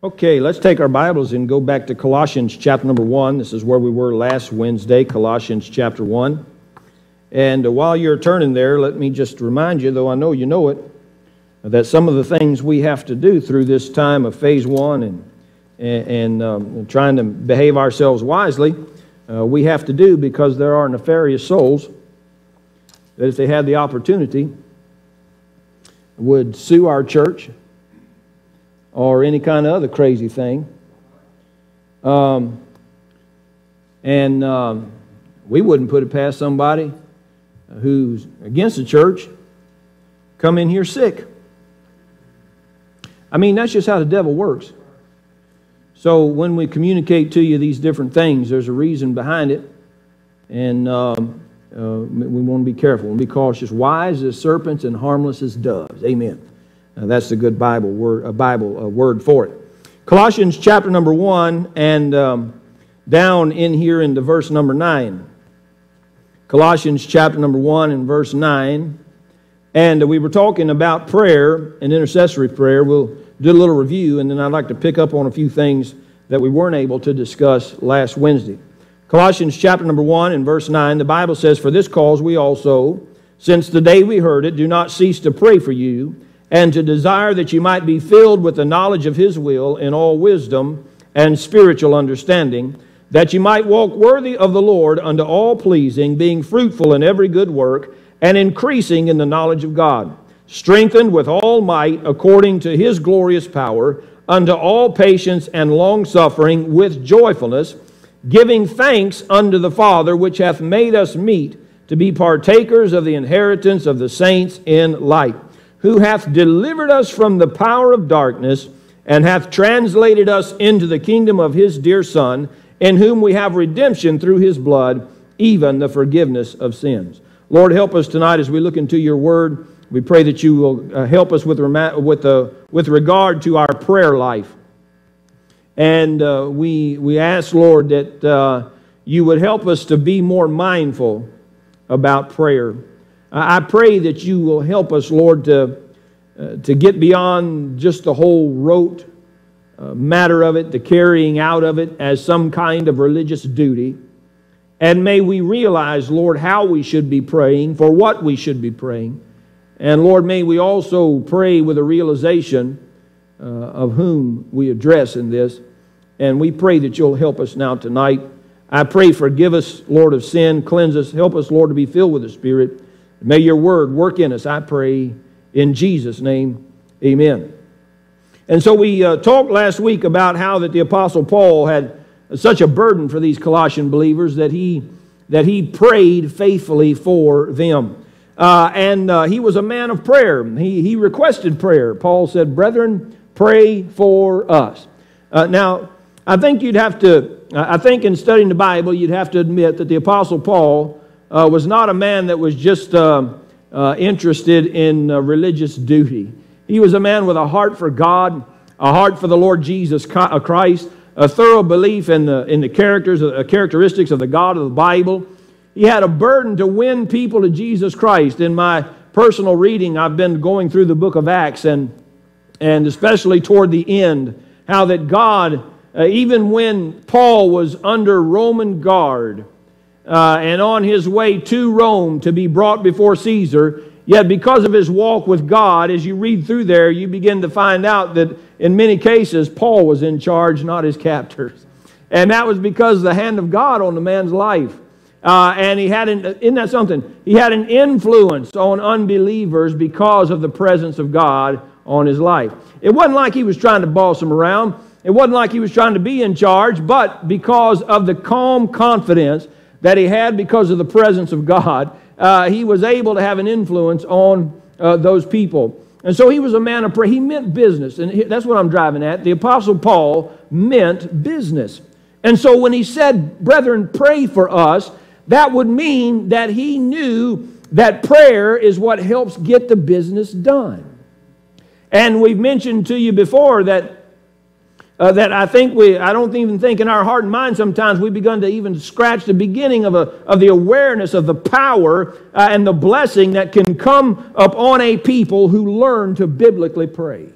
Okay, let's take our Bibles and go back to Colossians chapter number 1. This is where we were last Wednesday, Colossians chapter 1. And uh, while you're turning there, let me just remind you, though I know you know it, that some of the things we have to do through this time of phase one and, and, and um, trying to behave ourselves wisely, uh, we have to do because there are nefarious souls that, if they had the opportunity, would sue our church or any kind of other crazy thing. Um, and um, we wouldn't put it past somebody who's against the church come in here sick. I mean, that's just how the devil works. So when we communicate to you these different things, there's a reason behind it. And um, uh, we want to be careful and be cautious. Wise as serpents and harmless as doves. Amen. Uh, that's a good Bible word, a Bible a word for it. Colossians chapter number one and um, down in here into verse number nine. Colossians chapter number 1 and verse 9. And we were talking about prayer and intercessory prayer. We'll do a little review, and then I'd like to pick up on a few things that we weren't able to discuss last Wednesday. Colossians chapter number 1 and verse 9, the Bible says, For this cause we also, since the day we heard it, do not cease to pray for you, and to desire that you might be filled with the knowledge of his will in all wisdom and spiritual understanding that you might walk worthy of the Lord unto all pleasing, being fruitful in every good work, and increasing in the knowledge of God, strengthened with all might according to his glorious power, unto all patience and long suffering with joyfulness, giving thanks unto the Father which hath made us meet to be partakers of the inheritance of the saints in light, who hath delivered us from the power of darkness, and hath translated us into the kingdom of his dear Son in whom we have redemption through his blood, even the forgiveness of sins. Lord, help us tonight as we look into your word. We pray that you will uh, help us with, with, uh, with regard to our prayer life. And uh, we, we ask, Lord, that uh, you would help us to be more mindful about prayer. I pray that you will help us, Lord, to, uh, to get beyond just the whole rote uh, matter of it, the carrying out of it as some kind of religious duty. And may we realize, Lord, how we should be praying, for what we should be praying. And Lord, may we also pray with a realization uh, of whom we address in this. And we pray that you'll help us now tonight. I pray, forgive us, Lord, of sin, cleanse us, help us, Lord, to be filled with the Spirit. May your word work in us, I pray, in Jesus' name. Amen. And so we uh, talked last week about how that the Apostle Paul had such a burden for these Colossian believers that he, that he prayed faithfully for them. Uh, and uh, he was a man of prayer. He, he requested prayer. Paul said, Brethren, pray for us. Uh, now, I think you'd have to, I think in studying the Bible, you'd have to admit that the Apostle Paul uh, was not a man that was just uh, interested in religious duty. He was a man with a heart for God, a heart for the Lord Jesus uh, Christ, a thorough belief in the, in the characters, the uh, characteristics of the God of the Bible. He had a burden to win people to Jesus Christ. In my personal reading, I've been going through the book of Acts, and, and especially toward the end, how that God, uh, even when Paul was under Roman guard uh, and on his way to Rome to be brought before Caesar, Yet, because of his walk with God, as you read through there, you begin to find out that in many cases, Paul was in charge, not his captors. And that was because of the hand of God on the man's life. Uh, and he had an, isn't that something? He had an influence on unbelievers because of the presence of God on his life. It wasn't like he was trying to boss them around. It wasn't like he was trying to be in charge, but because of the calm confidence that he had because of the presence of God, uh, he was able to have an influence on uh, those people. And so he was a man of prayer. He meant business. And that's what I'm driving at. The Apostle Paul meant business. And so when he said, Brethren, pray for us, that would mean that he knew that prayer is what helps get the business done. And we've mentioned to you before that uh, that I think we, I don't even think in our heart and mind sometimes we've begun to even scratch the beginning of, a, of the awareness of the power uh, and the blessing that can come upon a people who learn to biblically pray.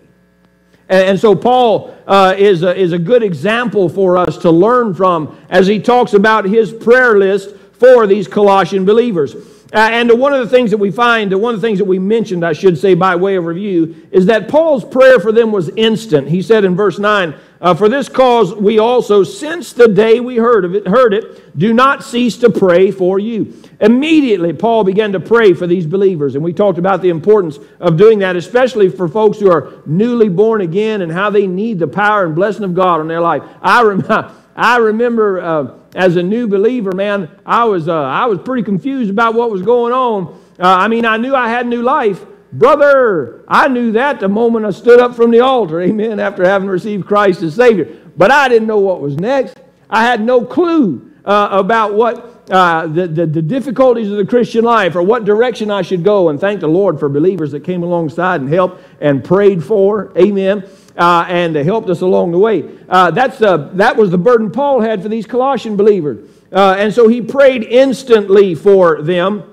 And, and so Paul uh, is, a, is a good example for us to learn from as he talks about his prayer list for these Colossian believers. Uh, and one of the things that we find, one of the things that we mentioned, I should say, by way of review, is that Paul's prayer for them was instant. He said in verse 9, uh, For this cause we also, since the day we heard, of it, heard it, do not cease to pray for you. Immediately, Paul began to pray for these believers. And we talked about the importance of doing that, especially for folks who are newly born again and how they need the power and blessing of God on their life. I, rem- I remember. Uh, as a new believer, man, I was, uh, I was pretty confused about what was going on. Uh, I mean, I knew I had new life. Brother, I knew that the moment I stood up from the altar, amen, after having received Christ as Savior. But I didn't know what was next. I had no clue uh, about what uh, the, the, the, difficulties of the Christian life or what direction I should go. And thank the Lord for believers that came alongside and helped and prayed for. Amen uh, and they helped us along the way. Uh, that's, uh, that was the burden Paul had for these Colossian believers. Uh, and so he prayed instantly for them.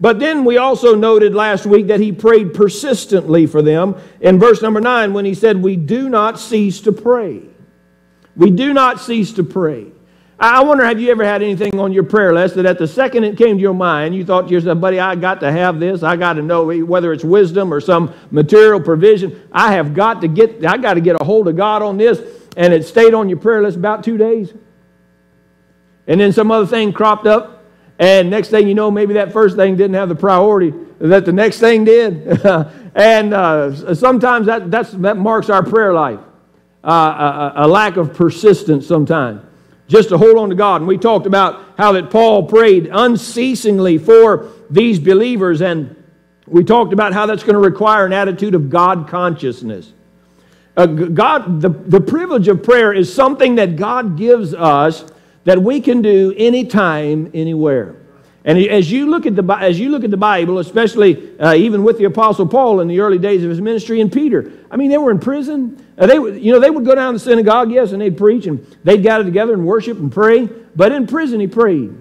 But then we also noted last week that he prayed persistently for them in verse number 9 when he said, We do not cease to pray. We do not cease to pray. I wonder, have you ever had anything on your prayer list that at the second it came to your mind, you thought to yourself, buddy, I got to have this. I got to know whether it's wisdom or some material provision. I have got to get, I got to get a hold of God on this. And it stayed on your prayer list about two days. And then some other thing cropped up. And next thing you know, maybe that first thing didn't have the priority that the next thing did. and uh, sometimes that, that's, that marks our prayer life. Uh, a, a lack of persistence sometimes just to hold on to God. And we talked about how that Paul prayed unceasingly for these believers, and we talked about how that's going to require an attitude of God consciousness. Uh, God, the, the privilege of prayer is something that God gives us that we can do anytime, anywhere. And as you look at the, as you look at the Bible, especially uh, even with the Apostle Paul in the early days of his ministry and Peter, I mean, they were in prison. Uh, they, you know, they would go down to the synagogue, yes, and they'd preach, and they'd gather together and worship and pray. But in prison, he prayed.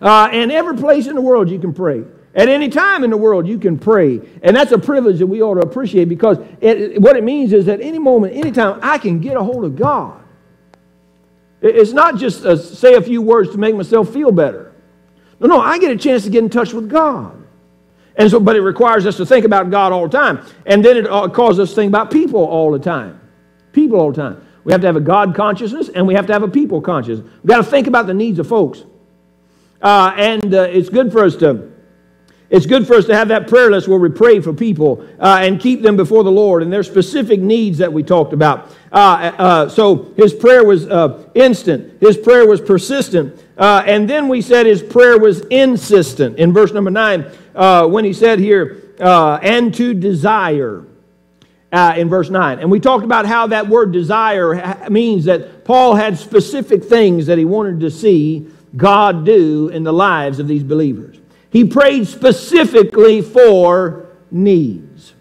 Uh, and every place in the world you can pray. At any time in the world, you can pray. And that's a privilege that we ought to appreciate because it, what it means is that any moment, anytime, I can get a hold of God. It's not just uh, say a few words to make myself feel better. No, no, I get a chance to get in touch with God. And so, but it requires us to think about God all the time. And then it uh, causes us to think about people all the time. People all the time. We have to have a God consciousness and we have to have a people consciousness. We've got to think about the needs of folks. Uh, and uh, it's good for us to it's good for us to have that prayer list where we pray for people uh, and keep them before the Lord and their specific needs that we talked about. Uh, uh, so his prayer was uh, instant, his prayer was persistent, uh, and then we said his prayer was insistent in verse number nine uh, when he said here, and to desire. in verse 9. And we talked about how that word desire means that Paul had specific things that he wanted to see God do in the lives of these believers. He prayed specifically for needs.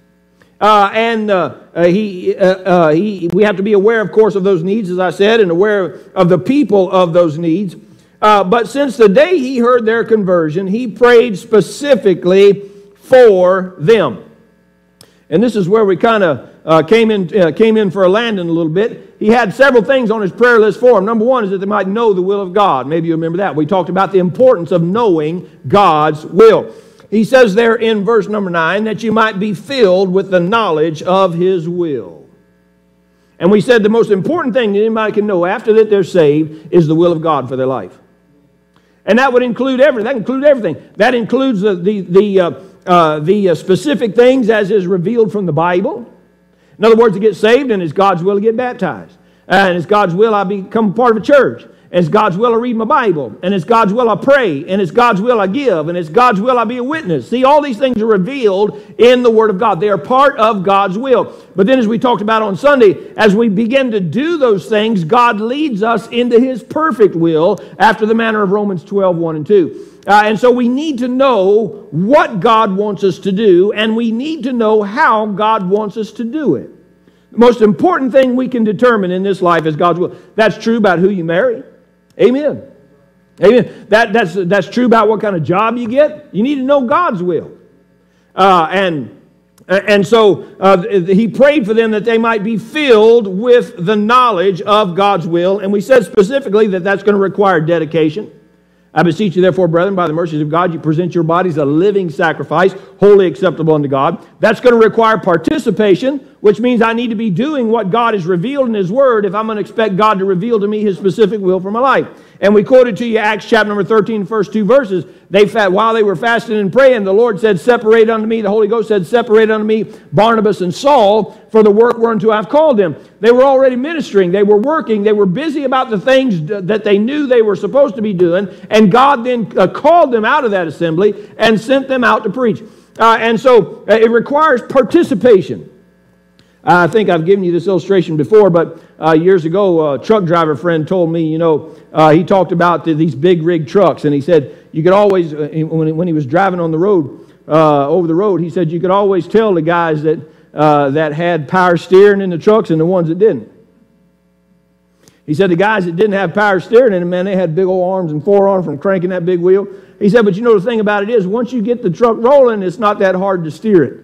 Uh, and uh, uh, he, uh, uh, he, we have to be aware, of course, of those needs, as I said, and aware of the people of those needs. But since the day he heard their conversion, he prayed specifically for them. And this is where we kind of uh, came, in, uh, came in for a landing a little bit. He had several things on his prayer list for him. Number one is that they might know the will of God. Maybe you remember that. We talked about the importance of knowing God's will. He says there in verse number nine that you might be filled with the knowledge of his will. And we said the most important thing that anybody can know after that they're saved is the will of God for their life. And that would include everything. That include everything. That includes the, the, the, uh, uh, the uh, specific things as is revealed from the Bible. In other words, to get saved, and it's God's will to get baptized. And it's God's will I become part of a church. It's God's will I read my Bible. And it's God's will I pray. And it's God's will I give. And it's God's will I be a witness. See, all these things are revealed in the Word of God. They are part of God's will. But then, as we talked about on Sunday, as we begin to do those things, God leads us into His perfect will after the manner of Romans 12, 1 and 2. Uh, and so we need to know what God wants us to do, and we need to know how God wants us to do it. The most important thing we can determine in this life is God's will. That's true about who you marry. Amen. Amen. That, that's, that's true about what kind of job you get. You need to know God's will. Uh, and And so uh, he prayed for them that they might be filled with the knowledge of God's will. And we said specifically that that's going to require dedication. I beseech you, therefore, brethren, by the mercies of God, you present your bodies a living sacrifice, wholly acceptable unto God. That's going to require participation, which means I need to be doing what God has revealed in His Word if I'm going to expect God to reveal to me His specific will for my life. And we quoted to you Acts chapter number 13, first two verses. They while they were fasting and praying, the Lord said, Separate unto me, the Holy Ghost said, Separate unto me Barnabas and Saul for the work whereunto I've called them. They were already ministering, they were working, they were busy about the things that they knew they were supposed to be doing, and God then uh, called them out of that assembly and sent them out to preach. Uh, and so uh, it requires participation. I think I've given you this illustration before, but uh, years ago, a truck driver friend told me, you know, uh, he talked about the, these big rig trucks, and he said you could always, uh, when, when he was driving on the road, uh, over the road, he said you could always tell the guys that, uh, that had power steering in the trucks and the ones that didn't. He said the guys that didn't have power steering in them, man, they had big old arms and forearms from cranking that big wheel. He said, but you know the thing about it is, once you get the truck rolling, it's not that hard to steer it.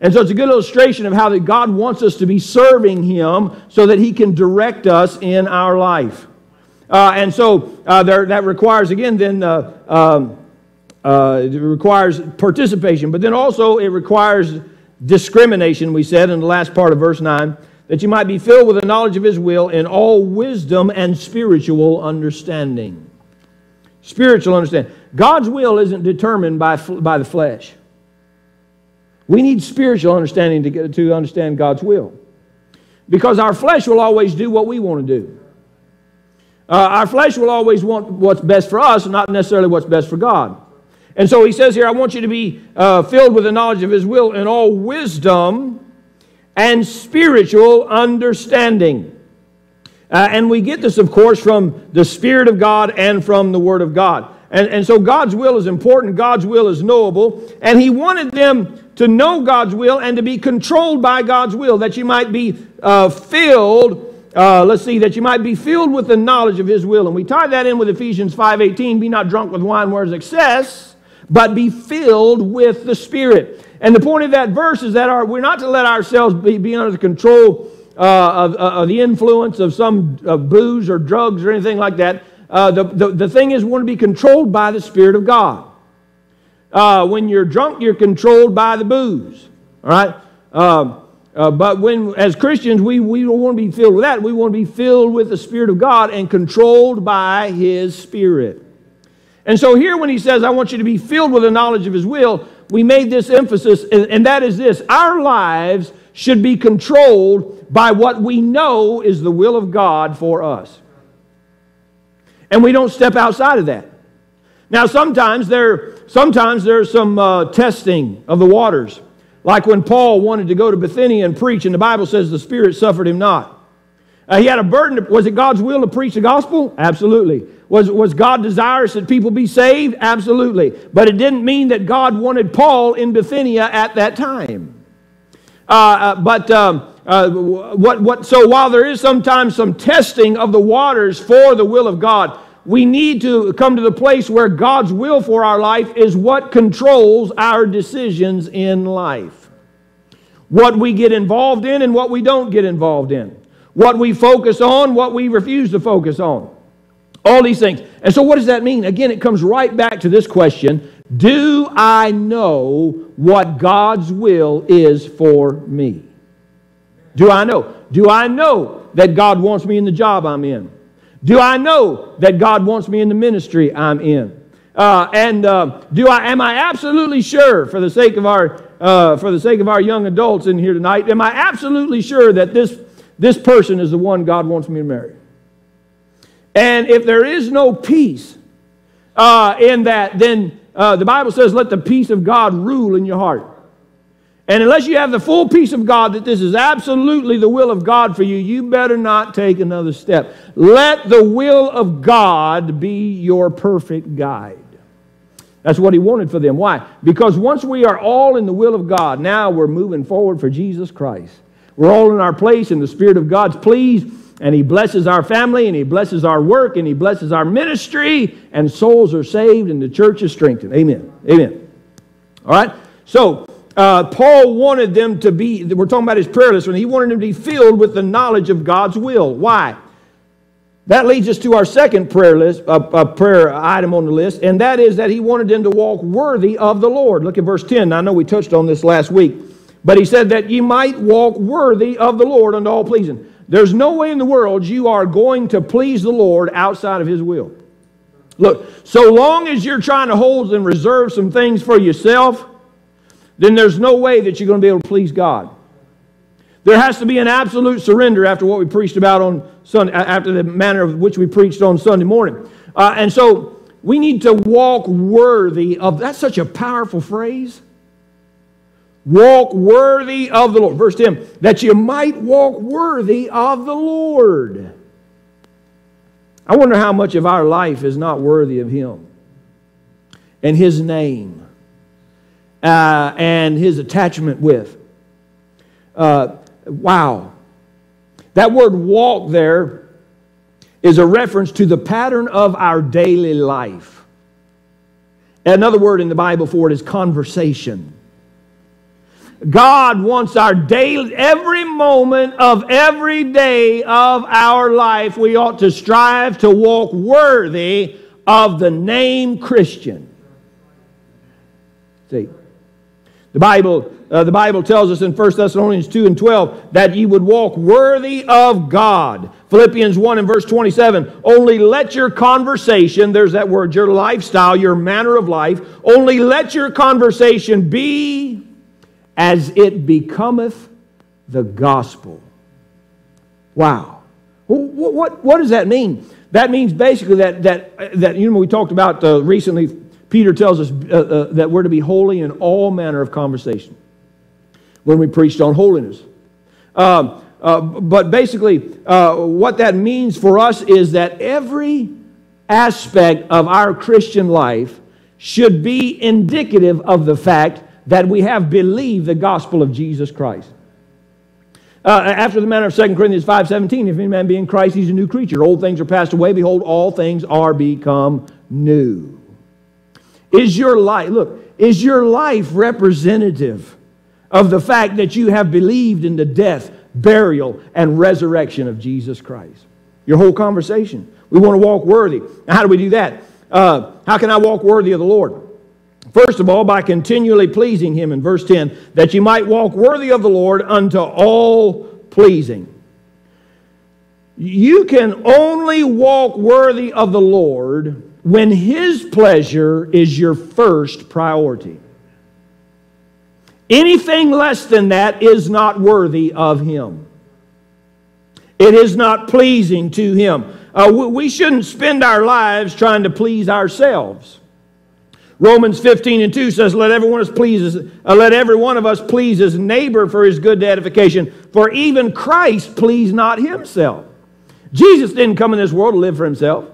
And so it's a good illustration of how that God wants us to be serving Him so that He can direct us in our life. Uh, and so uh, there, that requires, again, then uh, um, uh, it requires participation, but then also it requires discrimination, we said in the last part of verse 9, that you might be filled with the knowledge of His will in all wisdom and spiritual understanding. Spiritual understanding. God's will isn't determined by, by the flesh. We need spiritual understanding to, get, to understand God's will. Because our flesh will always do what we want to do. Uh, our flesh will always want what's best for us, not necessarily what's best for God. And so he says here, I want you to be uh, filled with the knowledge of his will in all wisdom and spiritual understanding. Uh, and we get this, of course, from the Spirit of God and from the Word of God. And, and so God's will is important, God's will is knowable, and he wanted them to know God's will and to be controlled by God's will, that you might be uh, filled, uh, let's see, that you might be filled with the knowledge of His will. And we tie that in with Ephesians 5.18, be not drunk with wine where is excess, but be filled with the Spirit. And the point of that verse is that our, we're not to let ourselves be, be under the control uh, of, uh, of, the influence of some booze or drugs or anything like that. Uh, the, the, the thing is, we want to be controlled by the Spirit of God. Uh, when you're drunk, you're controlled by the booze. All right? Uh, uh, but when, as Christians, we, we don't want to be filled with that. We want to be filled with the Spirit of God and controlled by His Spirit. And so here, when He says, I want you to be filled with the knowledge of His will, we made this emphasis, and, and that is this our lives should be controlled by what we know is the will of God for us. And we don't step outside of that. Now, sometimes there, sometimes there's some uh, testing of the waters, like when Paul wanted to go to Bithynia and preach, and the Bible says the Spirit suffered him not. Uh, he had a burden. To, was it God's will to preach the gospel? Absolutely. Was, was God desirous that people be saved? Absolutely. But it didn't mean that God wanted Paul in Bithynia at that time. Uh, uh but um, uh, what, what, so while there is sometimes some testing of the waters for the will of God, we need to come to the place where God's will for our life is what controls our decisions in life. What we get involved in and what we don't get involved in. What we focus on, what we refuse to focus on. All these things. And so, what does that mean? Again, it comes right back to this question Do I know what God's will is for me? Do I know? Do I know that God wants me in the job I'm in? Do I know that God wants me in the ministry I'm in? Uh, and uh, do I am I absolutely sure, for the sake of our uh, for the sake of our young adults in here tonight, am I absolutely sure that this this person is the one God wants me to marry? And if there is no peace uh, in that, then uh, the Bible says, "Let the peace of God rule in your heart." And unless you have the full peace of God that this is absolutely the will of God for you, you better not take another step. Let the will of God be your perfect guide. That's what he wanted for them. Why? Because once we are all in the will of God, now we're moving forward for Jesus Christ. We're all in our place, and the Spirit of God's pleased, and He blesses our family, and He blesses our work, and He blesses our ministry, and souls are saved, and the church is strengthened. Amen. Amen. All right? So, uh, Paul wanted them to be, we're talking about his prayer list, when he wanted them to be filled with the knowledge of God's will. Why? That leads us to our second prayer list, a, prayer item on the list, and that is that he wanted them to walk worthy of the Lord. Look at verse 10. Now, I know we touched on this last week, but he said that you might walk worthy of the Lord unto all pleasing. There's no way in the world you are going to please the Lord outside of his will. Look, so long as you're trying to hold and reserve some things for yourself, then there's no way that you're going to be able to please God. There has to be an absolute surrender after what we preached about on Sunday, after the manner of which we preached on Sunday morning. Uh, and so we need to walk worthy of that's such a powerful phrase. Walk worthy of the Lord. Verse 10 that you might walk worthy of the Lord. I wonder how much of our life is not worthy of Him and His name uh, and His attachment with. Uh, wow. That word walk there is a reference to the pattern of our daily life. Another word in the Bible for it is conversation. God wants our daily, every moment of every day of our life, we ought to strive to walk worthy of the name Christian. See, the Bible, uh, the Bible tells us in 1 Thessalonians 2 and 12 that you would walk worthy of God. Philippians 1 and verse 27 only let your conversation, there's that word, your lifestyle, your manner of life, only let your conversation be as it becometh the gospel. Wow. What, what, what does that mean? That means basically that, that, that you know, we talked about uh, recently, Peter tells us uh, uh, that we're to be holy in all manner of conversation when we preached on holiness. Um, uh, but basically, uh, what that means for us is that every aspect of our Christian life should be indicative of the fact that we have believed the gospel of Jesus Christ. Uh, after the manner of 2 Corinthians 5.17, if any man be in Christ, he's a new creature. Old things are passed away. Behold, all things are become new. Is your life, look, is your life representative of the fact that you have believed in the death, burial, and resurrection of Jesus Christ? Your whole conversation. We want to walk worthy. Now, how do we do that? Uh, how can I walk worthy of the Lord? First of all, by continually pleasing him in verse 10, that you might walk worthy of the Lord unto all pleasing. You can only walk worthy of the Lord when his pleasure is your first priority. Anything less than that is not worthy of him. It is not pleasing to him. Uh, we shouldn't spend our lives trying to please ourselves. Romans 15 and 2 says, Let every one of us please, uh, let every one of us please his neighbor for his good edification. For even Christ pleased not himself. Jesus didn't come in this world to live for himself.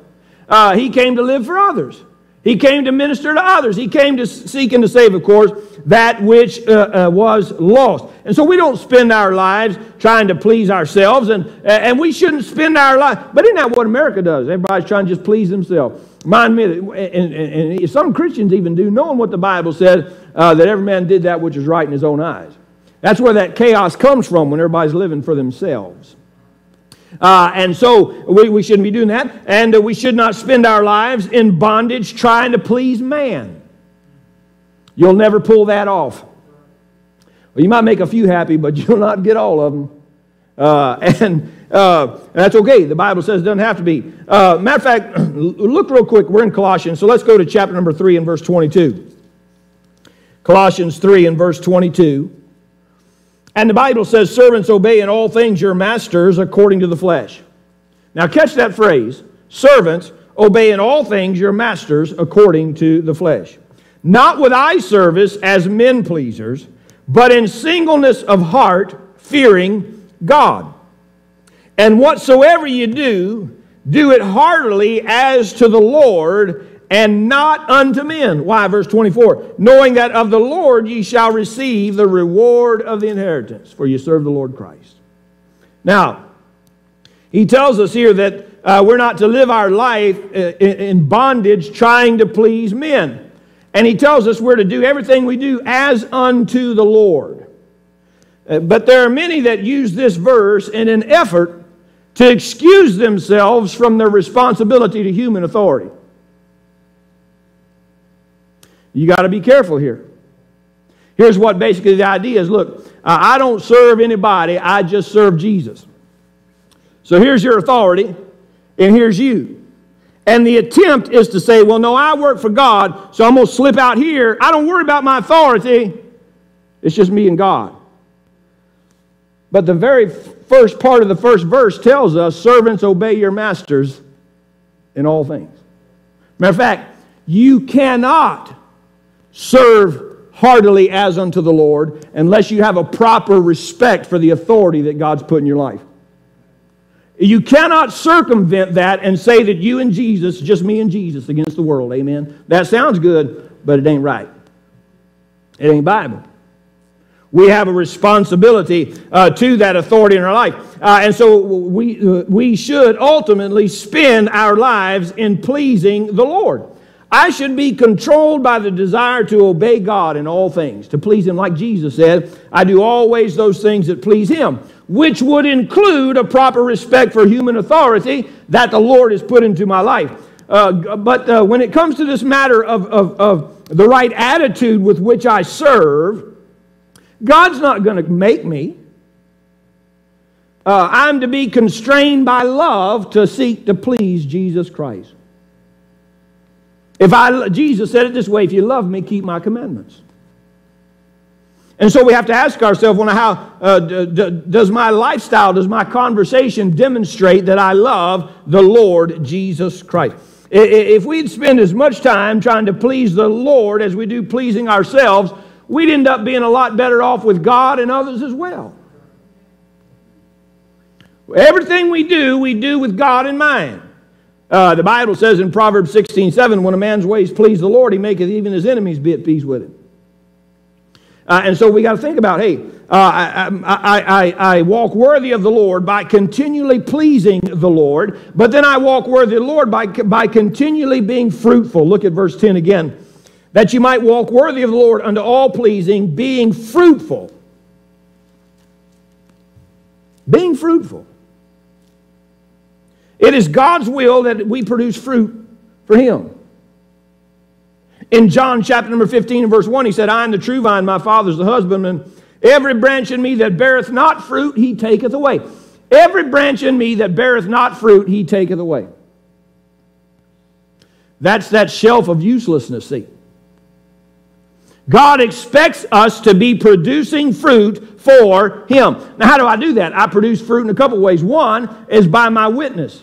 Uh, he came to live for others. He came to minister to others. He came to seek and to save, of course, that which uh, uh, was lost. And so we don't spend our lives trying to please ourselves, and, and we shouldn't spend our life. But isn't that what America does? Everybody's trying to just please themselves. Mind me, and, and, and some Christians even do, knowing what the Bible said, uh, that every man did that which was right in his own eyes. That's where that chaos comes from when everybody's living for themselves. Uh, and so we, we shouldn't be doing that. And uh, we should not spend our lives in bondage trying to please man. You'll never pull that off. Well, you might make a few happy, but you'll not get all of them. Uh, and uh, that's okay. The Bible says it doesn't have to be. Uh, matter of fact, look real quick. We're in Colossians, so let's go to chapter number 3 and verse 22. Colossians 3 and verse 22. And the Bible says, Servants, obey in all things your masters according to the flesh. Now, catch that phrase Servants, obey in all things your masters according to the flesh. Not with eye service as men pleasers, but in singleness of heart, fearing God. And whatsoever you do, do it heartily as to the Lord and not unto men. Why? Verse 24. Knowing that of the Lord ye shall receive the reward of the inheritance, for you serve the Lord Christ. Now, he tells us here that uh, we're not to live our life uh, in bondage trying to please men. And he tells us we're to do everything we do as unto the Lord. Uh, but there are many that use this verse in an effort to excuse themselves from their responsibility to human authority. You got to be careful here. Here's what basically the idea is look, I don't serve anybody, I just serve Jesus. So here's your authority, and here's you. And the attempt is to say, well, no, I work for God, so I'm going to slip out here. I don't worry about my authority. It's just me and God. But the very first part of the first verse tells us servants obey your masters in all things. Matter of fact, you cannot serve heartily as unto the Lord unless you have a proper respect for the authority that God's put in your life. You cannot circumvent that and say that you and Jesus, just me and Jesus against the world. Amen. That sounds good, but it ain't right. It ain't Bible. We have a responsibility uh, to that authority in our life. Uh, and so we, uh, we should ultimately spend our lives in pleasing the Lord. I should be controlled by the desire to obey God in all things, to please Him. Like Jesus said, I do always those things that please Him which would include a proper respect for human authority that the Lord has put into my life. Uh, but uh, when it comes to this matter of, of, of the right attitude with which I serve, God's not going to make me. Uh, I'm to be constrained by love to seek to please Jesus Christ. If I, Jesus said it this way, if you love me, keep my commandments. And so we have to ask ourselves, well, how uh, d- d- does my lifestyle, does my conversation demonstrate that I love the Lord Jesus Christ? If we'd spend as much time trying to please the Lord as we do pleasing ourselves, we'd end up being a lot better off with God and others as well. Everything we do, we do with God in mind. Uh, the Bible says in Proverbs 16 7, when a man's ways please the Lord, he maketh even his enemies be at peace with him. Uh, and so we got to think about hey, uh, I, I, I, I, walk worthy of the Lord by continually pleasing the Lord, but then I walk worthy of the Lord by, by continually being fruitful. Look at verse 10 again. That you might walk worthy of the Lord unto all pleasing, being fruitful. Being fruitful. It is God's will that we produce fruit for Him. In John chapter number 15 and verse 1, he said, I am the true vine, my father's the husbandman. Every branch in me that beareth not fruit, he taketh away. Every branch in me that beareth not fruit, he taketh away. That's that shelf of uselessness, see. God expects us to be producing fruit for Him. Now, how do I do that? I produce fruit in a couple ways. One is by my witness.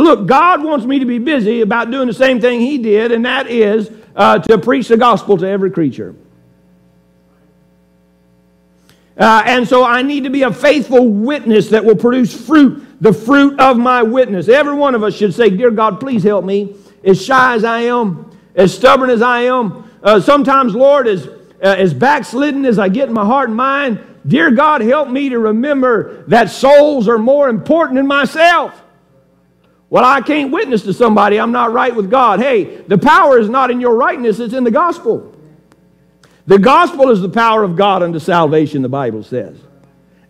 Look, God wants me to be busy about doing the same thing He did, and that is uh, to preach the gospel to every creature. Uh, and so I need to be a faithful witness that will produce fruit, the fruit of my witness. Every one of us should say, Dear God, please help me. As shy as I am, as stubborn as I am, uh, sometimes, Lord, as, uh, as backslidden as I get in my heart and mind, dear God, help me to remember that souls are more important than myself. Well, I can't witness to somebody I'm not right with God. Hey, the power is not in your rightness, it's in the gospel. The gospel is the power of God unto salvation, the Bible says.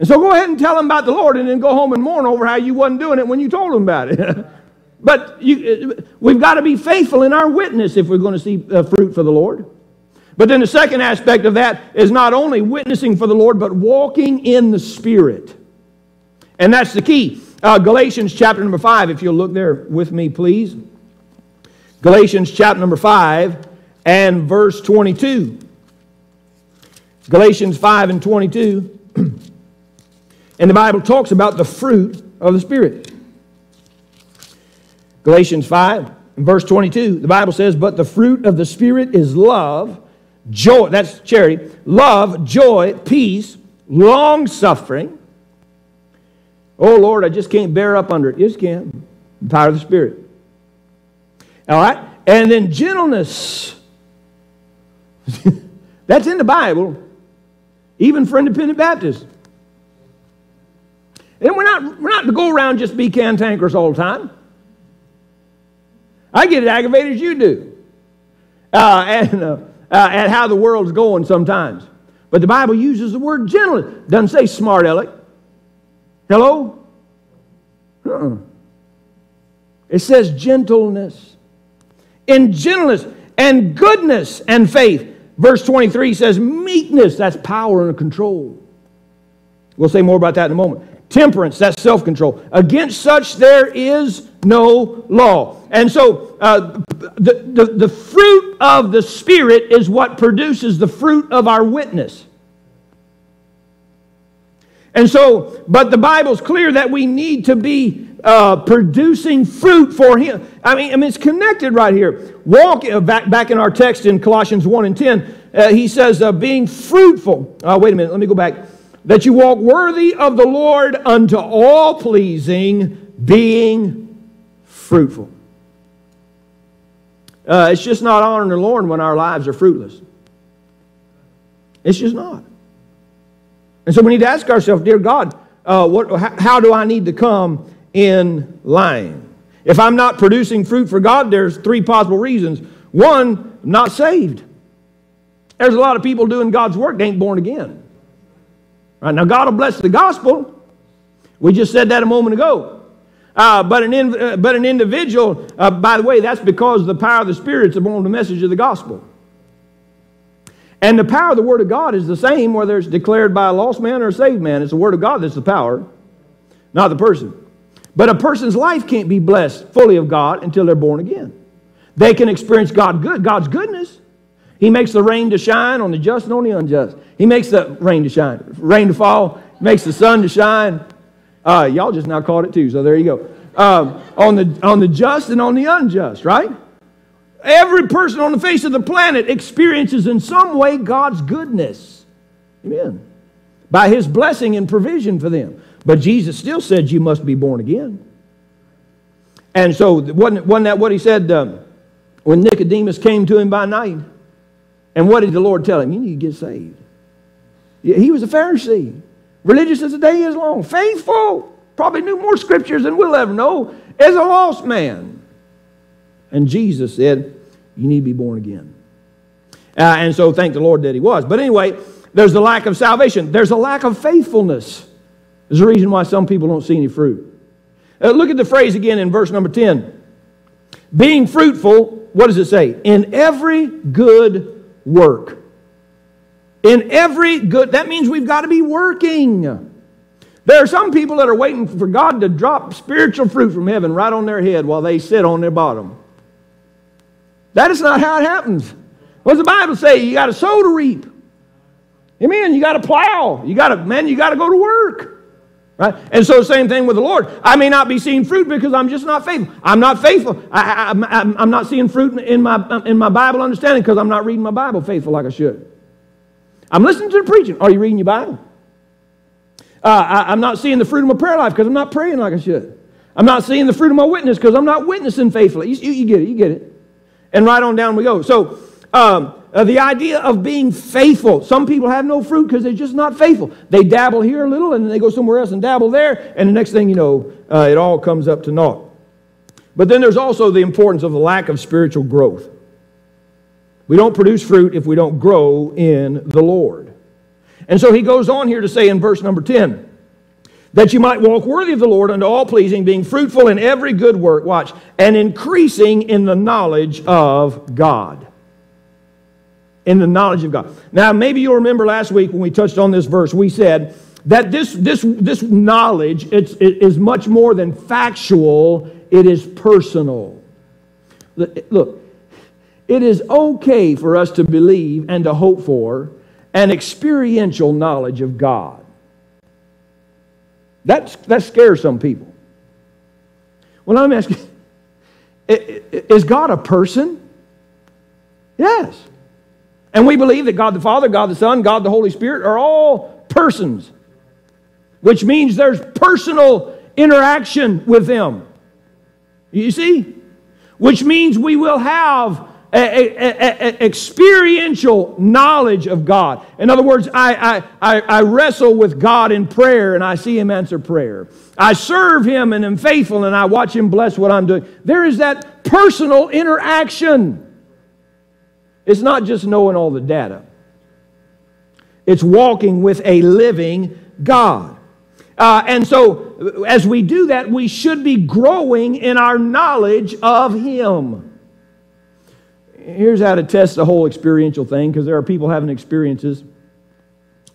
And so go ahead and tell them about the Lord and then go home and mourn over how you wasn't doing it when you told them about it. but you, we've got to be faithful in our witness if we're going to see uh, fruit for the Lord. But then the second aspect of that is not only witnessing for the Lord, but walking in the Spirit. And that's the key. Uh, Galatians chapter number 5, if you'll look there with me, please. Galatians chapter number 5 and verse 22. Galatians 5 and 22. and the Bible talks about the fruit of the Spirit. Galatians 5 and verse 22, the Bible says, But the fruit of the Spirit is love, joy, that's charity, love, joy, peace, long suffering Oh, Lord, I just can't bear up under it. You just can't. The power of the Spirit. All right? And then gentleness. That's in the Bible, even for independent Baptists. And we're not, we're not to go around just be cantankerous all the time. I get as aggravated as you do. uh, and, uh, uh, at how the world's going sometimes. But the Bible uses the word gentleness. Doesn't say smart aleck. Hello? Uh-uh. It says gentleness. In gentleness and goodness and faith. Verse 23 says meekness, that's power and control. We'll say more about that in a moment. Temperance, that's self control. Against such there is no law. And so uh, the, the, the fruit of the Spirit is what produces the fruit of our witness. And so, but the Bible's clear that we need to be uh, producing fruit for Him. I mean, I mean, it's connected right here. Walk uh, back back in our text in Colossians one and ten. Uh, he says, uh, "Being fruitful." Uh, wait a minute. Let me go back that you walk worthy of the Lord unto all pleasing, being fruitful. Uh, it's just not honoring the Lord when our lives are fruitless. It's just not. And so we need to ask ourselves, dear God, uh, what, how do I need to come in line? If I'm not producing fruit for God, there's three possible reasons. One, I'm not saved. There's a lot of people doing God's work, they ain't born again. Right, now, God will bless the gospel. We just said that a moment ago. Uh, but, an in, uh, but an individual, uh, by the way, that's because the power of the Spirit is upon the message of the gospel. And the power of the Word of God is the same whether it's declared by a lost man or a saved man. It's the Word of God that's the power, not the person. But a person's life can't be blessed fully of God until they're born again. They can experience God good, God's goodness, he makes the rain to shine on the just and on the unjust. He makes the rain to shine, rain to fall, makes the sun to shine. Uh, y'all just now caught it too, so there you go. Um, on, the, on the just and on the unjust, right? Every person on the face of the planet experiences in some way God's goodness. Amen. By his blessing and provision for them. But Jesus still said you must be born again. And so, wasn't, wasn't that what he said um, when Nicodemus came to him by night? And what did the Lord tell him? You need to get saved. He was a Pharisee, religious as the day is long, faithful, probably knew more scriptures than we'll ever know, as a lost man. And Jesus said, You need to be born again. Uh, and so thank the Lord that he was. But anyway, there's the lack of salvation, there's a lack of faithfulness. There's a reason why some people don't see any fruit. Uh, look at the phrase again in verse number 10. Being fruitful, what does it say? In every good work. In every good, that means we've got to be working. There are some people that are waiting for God to drop spiritual fruit from heaven right on their head while they sit on their bottom. That is not how it happens. What does the Bible say? You got to sow to reap. Amen. You got to plow. You got to, man, you got to go to work. Right? And so, same thing with the Lord. I may not be seeing fruit because I'm just not faithful. I'm not faithful. I, am not seeing fruit in my, in my Bible understanding because I'm not reading my Bible faithful like I should. I'm listening to the preaching. Are you reading your Bible? Uh, I, am not seeing the fruit of my prayer life because I'm not praying like I should. I'm not seeing the fruit of my witness because I'm not witnessing faithfully. You, you, you, get it, you get it. And right on down we go. So, um, uh, the idea of being faithful. Some people have no fruit because they're just not faithful. They dabble here a little and then they go somewhere else and dabble there, and the next thing you know, uh, it all comes up to naught. But then there's also the importance of the lack of spiritual growth. We don't produce fruit if we don't grow in the Lord. And so he goes on here to say in verse number 10 that you might walk worthy of the Lord unto all pleasing, being fruitful in every good work, watch, and increasing in the knowledge of God in the knowledge of God. Now, maybe you'll remember last week when we touched on this verse, we said that this, this, this knowledge it's, it is much more than factual, it is personal. Look, it is okay for us to believe and to hope for an experiential knowledge of God. That's, that scares some people. Well, I'm asking, is God a person? Yes. And we believe that God the Father, God the Son, God the Holy Spirit are all persons, which means there's personal interaction with them. You see? Which means we will have a, experiential knowledge of God. In other words, I, I, I wrestle with God in prayer and I see Him answer prayer. I serve Him and am faithful and I watch Him bless what I'm doing. There is that personal interaction. It's not just knowing all the data, it's walking with a living God. Uh, and so, as we do that, we should be growing in our knowledge of Him. Here's how to test the whole experiential thing because there are people having experiences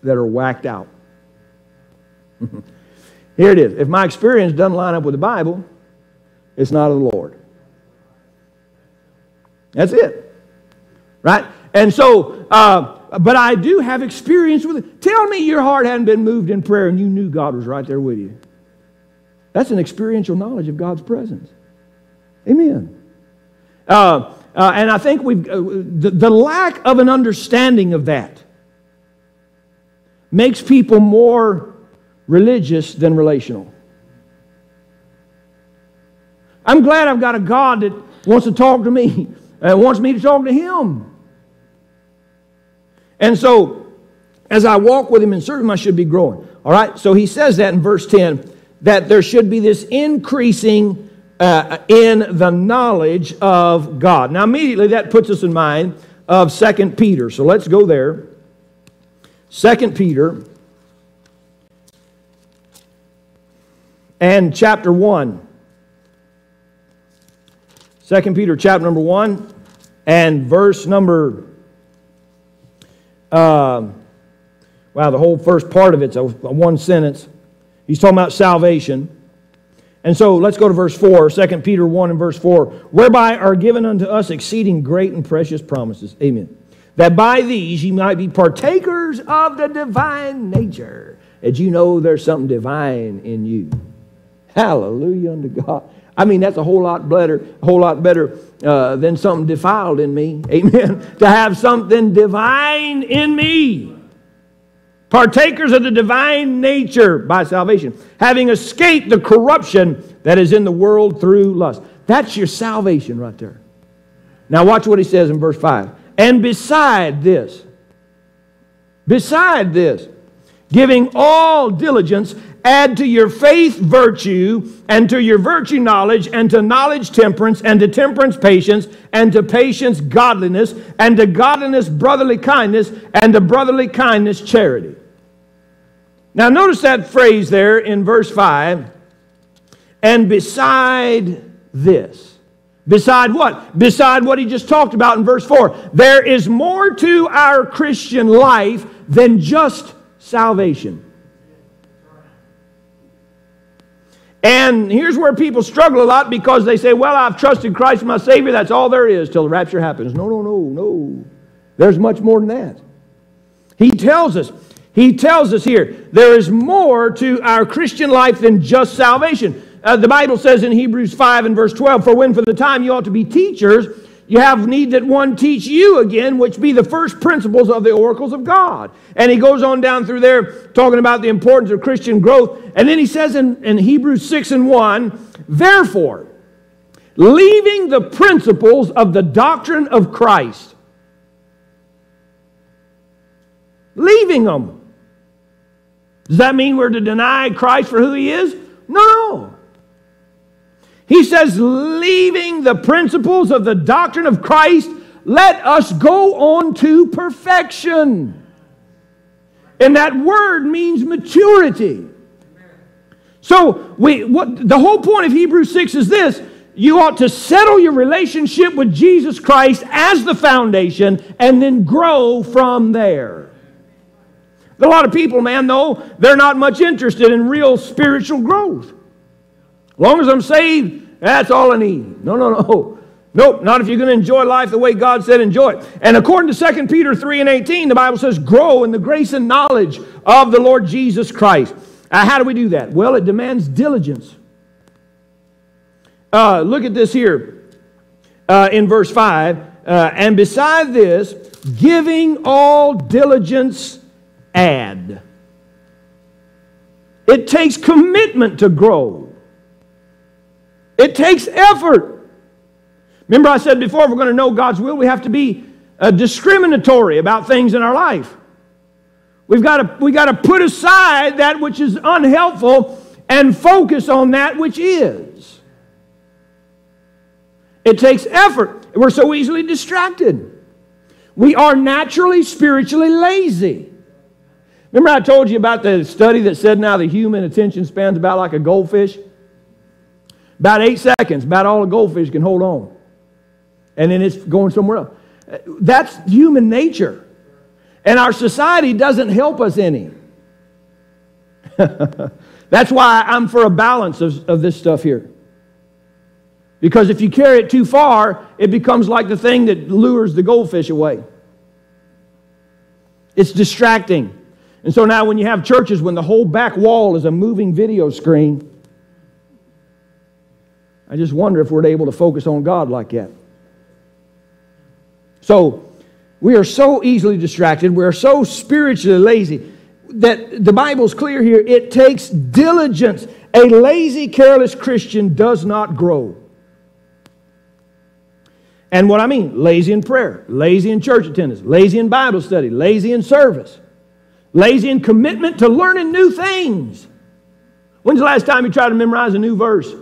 that are whacked out. Here it is. If my experience doesn't line up with the Bible, it's not of the Lord. That's it. Right? And so, uh, but I do have experience with it. Tell me your heart hadn't been moved in prayer and you knew God was right there with you. That's an experiential knowledge of God's presence. Amen. Uh, uh, and I think we've, uh, the, the lack of an understanding of that makes people more religious than relational. I'm glad I've got a God that wants to talk to me and wants me to talk to Him. And so, as I walk with Him and serve Him, I should be growing. All right? So he says that in verse 10 that there should be this increasing uh, in the knowledge of God. Now, immediately that puts us in mind of 2 Peter. So let's go there. 2 Peter and chapter 1. 2 Peter chapter number 1 and verse number, uh, wow, the whole first part of it's a, a one sentence. He's talking about salvation. And so let's go to verse 4, 2 Peter 1 and verse 4. Whereby are given unto us exceeding great and precious promises. Amen. That by these ye might be partakers of the divine nature. Did you know there's something divine in you? Hallelujah unto God. I mean, that's a whole lot better, a whole lot better uh, than something defiled in me. Amen. to have something divine in me. Partakers of the divine nature by salvation, having escaped the corruption that is in the world through lust. That's your salvation right there. Now, watch what he says in verse 5. And beside this, beside this, giving all diligence, add to your faith virtue, and to your virtue knowledge, and to knowledge temperance, and to temperance patience, and to patience godliness, and to godliness brotherly kindness, and to brotherly kindness charity. Now, notice that phrase there in verse 5 and beside this. Beside what? Beside what he just talked about in verse 4. There is more to our Christian life than just salvation. And here's where people struggle a lot because they say, Well, I've trusted Christ my Savior. That's all there is till the rapture happens. No, no, no, no. There's much more than that. He tells us, He tells us here, there is more to our Christian life than just salvation. Uh, the Bible says in Hebrews 5 and verse 12, For when for the time you ought to be teachers, you have need that one teach you again, which be the first principles of the oracles of God. And he goes on down through there talking about the importance of Christian growth. And then he says in, in Hebrews 6 and 1, Therefore, leaving the principles of the doctrine of Christ, leaving them. Does that mean we're to deny Christ for who he is? No. He says, leaving the principles of the doctrine of Christ, let us go on to perfection. And that word means maturity. So we, what, the whole point of Hebrews 6 is this you ought to settle your relationship with Jesus Christ as the foundation and then grow from there. A lot of people, man, though, they're not much interested in real spiritual growth. As long as I'm saved, that's all I need. No, no, no. Nope, not if you're going to enjoy life the way God said enjoy it. And according to 2 Peter 3 and 18, the Bible says, grow in the grace and knowledge of the Lord Jesus Christ. Uh, how do we do that? Well, it demands diligence. Uh, look at this here uh, in verse 5. Uh, and beside this, giving all diligence, add. It takes commitment to grow. It takes effort. Remember, I said before, if we're going to know God's will, we have to be uh, discriminatory about things in our life. We've got to, we got to put aside that which is unhelpful and focus on that which is. It takes effort. We're so easily distracted. We are naturally spiritually lazy. Remember, I told you about the study that said now the human attention span's about like a goldfish? About eight seconds, about all a goldfish can hold on. And then it's going somewhere else. That's human nature. And our society doesn't help us any. That's why I'm for a balance of, of this stuff here. Because if you carry it too far, it becomes like the thing that lures the goldfish away. It's distracting. And so now, when you have churches, when the whole back wall is a moving video screen, I just wonder if we're able to focus on God like that. So, we are so easily distracted, we are so spiritually lazy that the Bible's clear here. It takes diligence. A lazy, careless Christian does not grow. And what I mean, lazy in prayer, lazy in church attendance, lazy in Bible study, lazy in service, lazy in commitment to learning new things. When's the last time you tried to memorize a new verse?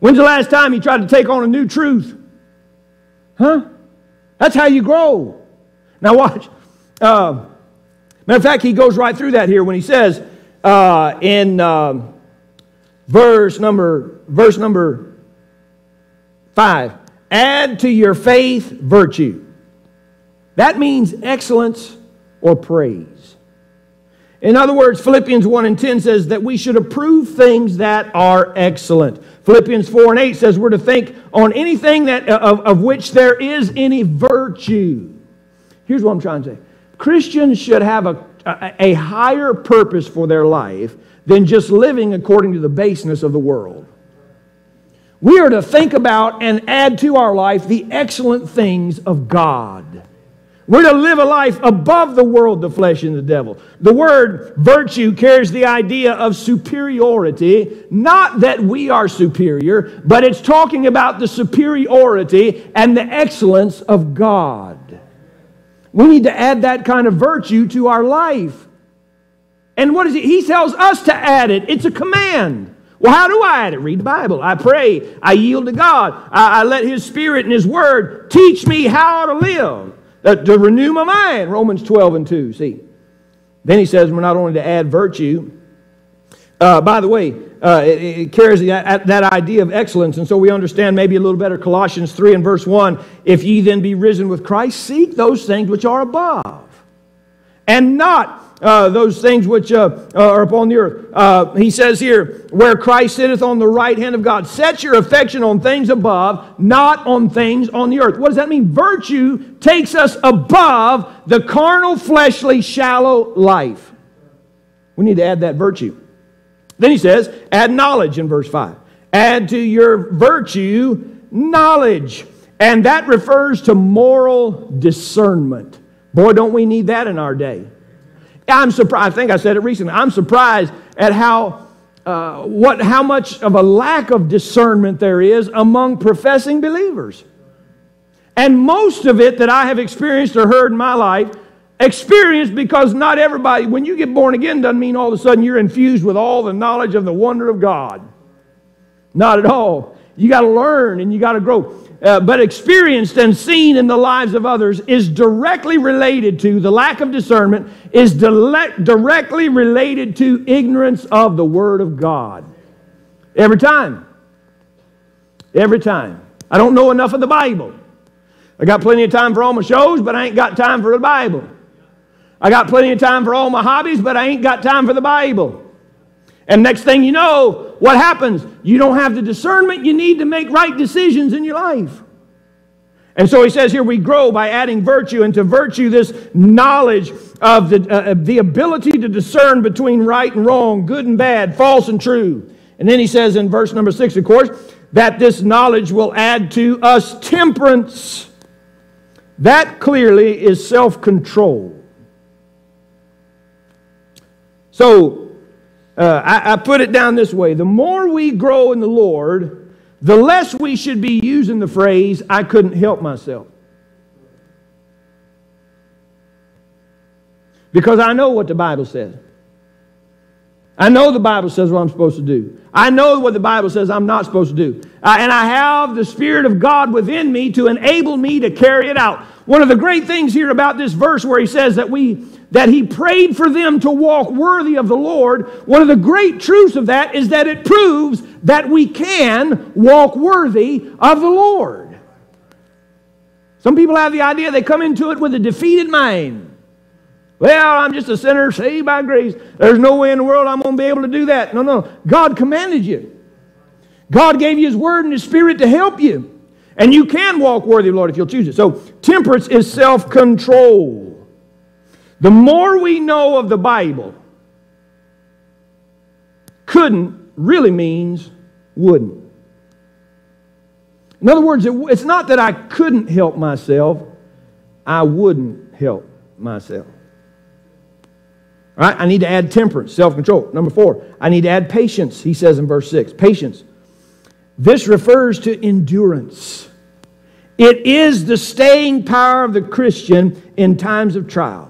When's the last time you tried to take on a new truth? Huh? That's how you grow. Now, watch. Uh, matter of fact, he goes right through that here when he says uh, in uh, verse number verse number five. Add to your faith virtue. That means excellence or praise. In other words, Philippians 1 and 10 says that we should approve things that are excellent. Philippians 4 and 8 says we're to think on anything that, uh, of, of which there is any virtue. Here's what I'm trying to say Christians should have a, a, a higher purpose for their life than just living according to the baseness of the world. We are to think about and add to our life the excellent things of God. We're to live a life above the world, the flesh, and the devil. The word virtue carries the idea of superiority, not that we are superior, but it's talking about the superiority and the excellence of God. We need to add that kind of virtue to our life. And what is it? He tells us to add it, it's a command. Well, how do I add it? Read the Bible. I pray. I yield to God. I, I let His Spirit and His Word teach me how to live, to renew my mind. Romans 12 and 2. See. Then he says we're not only to add virtue, uh, by the way, uh, it, it, carries that, that idea of excellence, and so we understand maybe a little better Colossians 3 and verse 1 if ye then be risen with Christ, seek those things which are above, and not uh, those things which uh, uh, are upon the earth. Uh, he says here, where Christ sitteth on the right hand of God. Set your affection on things above, not on things on the earth. What does that mean? Virtue takes us above the carnal, fleshly, shallow life. We need to add that virtue. Then he says, add knowledge in verse 5. Add to your virtue knowledge. And that refers to moral discernment. Boy, don't we need that in our day. I'm surprised, I think I said it recently, I'm surprised at how, uh, what, how much of a lack of discernment there is among professing believers. And most of it that I have experienced or heard in my life, experienced because not everybody, when you get born again, doesn't mean all of a sudden you're infused with all the knowledge of the wonder of God. Not at all. You got to learn and you got to grow uh, but experienced and seen in the lives of others is directly related to the lack of discernment, is directly related to ignorance of the Word of God. Every time. Every time. I don't know enough of the Bible. I got plenty of time for all my shows, but I ain't got time for the Bible. I got plenty of time for all my hobbies, but I ain't got time for the Bible. And next thing you know, what happens? You don't have the discernment you need to make right decisions in your life. And so he says here we grow by adding virtue, and to virtue, this knowledge of the, uh, the ability to discern between right and wrong, good and bad, false and true. And then he says in verse number six, of course, that this knowledge will add to us temperance. That clearly is self control. So uh, I, I put it down this way the more we grow in the Lord, the less we should be using the phrase, I couldn't help myself. Because I know what the Bible says. I know the Bible says what I'm supposed to do. I know what the Bible says I'm not supposed to do. Uh, and I have the Spirit of God within me to enable me to carry it out. One of the great things here about this verse where he says that we that he prayed for them to walk worthy of the Lord, one of the great truths of that is that it proves that we can walk worthy of the Lord. Some people have the idea they come into it with a defeated mind. Well, I'm just a sinner saved by grace. There's no way in the world I'm going to be able to do that. No, no. God commanded you. God gave you His Word and His Spirit to help you. And you can walk worthy of the Lord if you'll choose it. So, temperance is self control. The more we know of the Bible, couldn't really means wouldn't. In other words, it's not that I couldn't help myself, I wouldn't help myself. All right, I need to add temperance, self control. Number four, I need to add patience, he says in verse six. Patience. This refers to endurance. It is the staying power of the Christian in times of trial.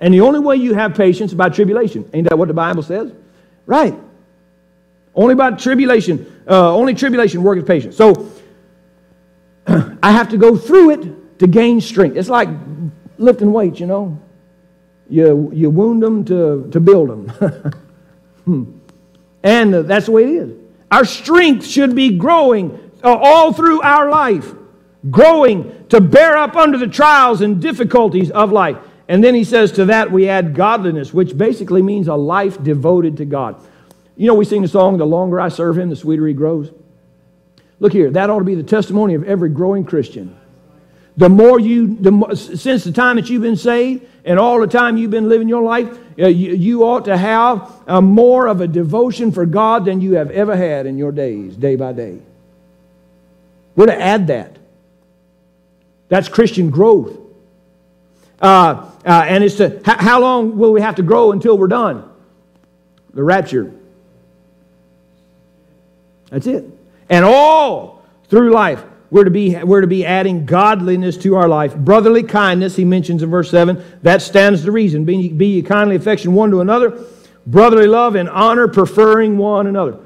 And the only way you have patience is by tribulation. Ain't that what the Bible says? Right. Only by tribulation, uh, only tribulation worketh patience. So I have to go through it to gain strength. It's like lifting weights, you know. You, you wound them to, to build them. hmm. And uh, that's the way it is. Our strength should be growing uh, all through our life, growing to bear up under the trials and difficulties of life. And then he says to that we add godliness, which basically means a life devoted to God. You know, we sing the song, The Longer I Serve Him, the sweeter He grows. Look here, that ought to be the testimony of every growing Christian. The more you, the more, since the time that you've been saved and all the time you've been living your life, uh, you, you, ought to have a more of a devotion for God than you have ever had in your days, day by day. We're to add that. That's Christian growth. Uh, uh, and it's to, how long will we have to grow until we're done? The rapture. That's it. And all through life, we're to, be, we're to be adding godliness to our life. Brotherly kindness, he mentions in verse 7, that stands to reason. Be, be ye kindly affection one to another. Brotherly love and honor, preferring one another.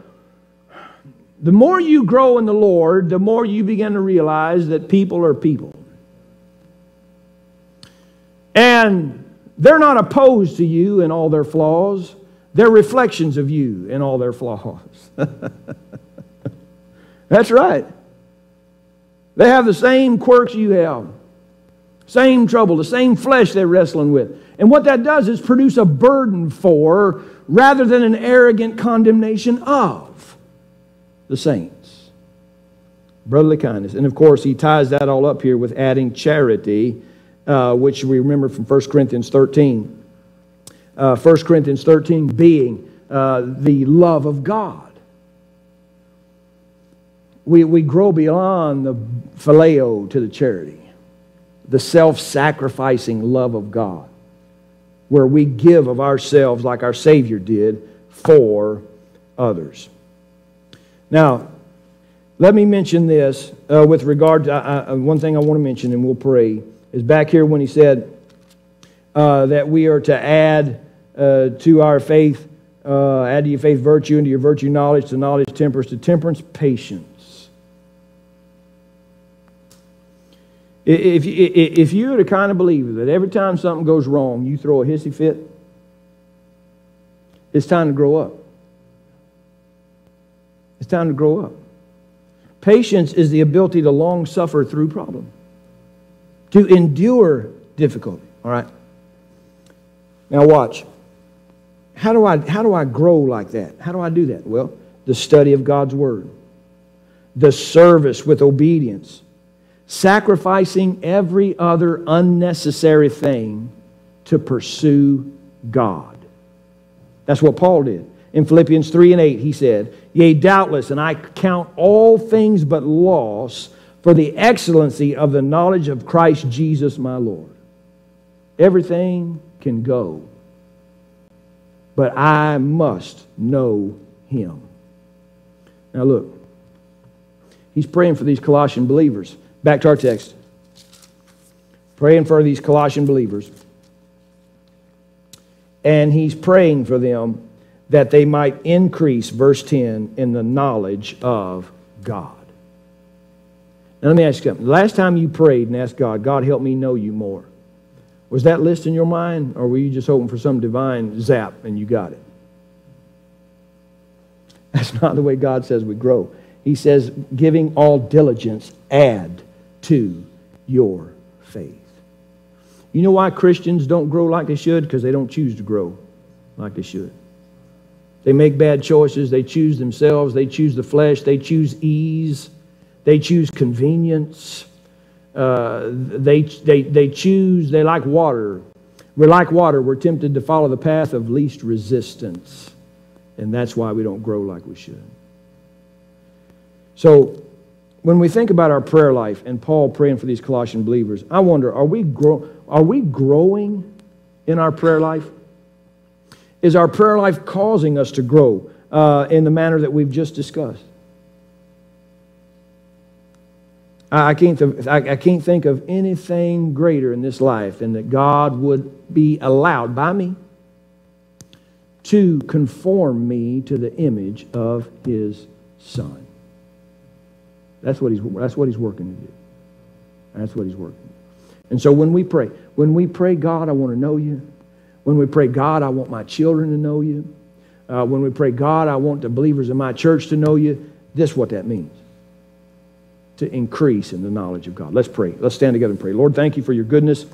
The more you grow in the Lord, the more you begin to realize that people are people. And they're not opposed to you in all their flaws, they're reflections of you in all their flaws. That's right. They have the same quirks you have, same trouble, the same flesh they're wrestling with. And what that does is produce a burden for rather than an arrogant condemnation of the saints. Brotherly kindness. And of course, he ties that all up here with adding charity, uh, which we remember from 1 Corinthians 13. Uh, 1 Corinthians 13 being uh, the love of God we, we grow beyond the phileo to the charity, the self sacrificing love of God, where we give of ourselves like our Savior did for others. Now, let me mention this uh, with regard to uh, uh one thing I want to mention, and we'll pray, is back here when he said uh, that we are to add uh, to our faith, uh, add to your faith virtue, and to your virtue knowledge, to knowledge temperance, to temperance patience If, if you're the kind of believer that every time something goes wrong, you throw a hissy fit, it's time to grow up. It's time to grow up. Patience is the ability to long suffer through problem, to endure difficulty. All right? Now, watch. How do, I, how do I grow like that? How do I do that? Well, the study of God's Word, the service with obedience, sacrificing every other unnecessary thing to pursue God. That's what Paul did. In Philippians 3 and 8, he said, Yea, doubtless, and I count all things but loss for the excellency of the knowledge of Christ Jesus my Lord. Everything can go, but I must know him. Now, look, he's praying for these Colossian believers. Back to our text. Praying for these Colossian believers. And he's praying for them that they might increase, verse 10, in the knowledge of God. Now, let me ask you something. Last time you prayed and asked God, God, help me know you more, was that list in your mind, or were you just hoping for some divine zap and you got it? That's not the way God says we grow. He says, giving all diligence, add to your faith. You know why Christians don't grow like they should? Because they don't choose to grow like they should. They make bad choices. They choose themselves. They choose the flesh. They choose ease. They choose convenience. Uh, they, they, they choose, they like water. We're like water. We're tempted to follow the path of least resistance. And that's why we don't grow like we should. So, when we think about our prayer life and Paul praying for these Colossian believers, I wonder are we, grow, are we growing in our prayer life? Is our prayer life causing us to grow uh, in the manner that we've just discussed? I can't, th- I can't think of anything greater in this life than that God would be allowed by me to conform me to the image of His Son. That's what He's, that's what he's working to do. That's what He's working. And so when we pray, when we pray, God, I want to know you. When we pray, God, I want my children to know you. Uh, when we pray, God, I want the believers in my church to know you. This is what that means to increase in the knowledge of God. Let's pray. Let's stand together and pray. Lord, thank you for your goodness.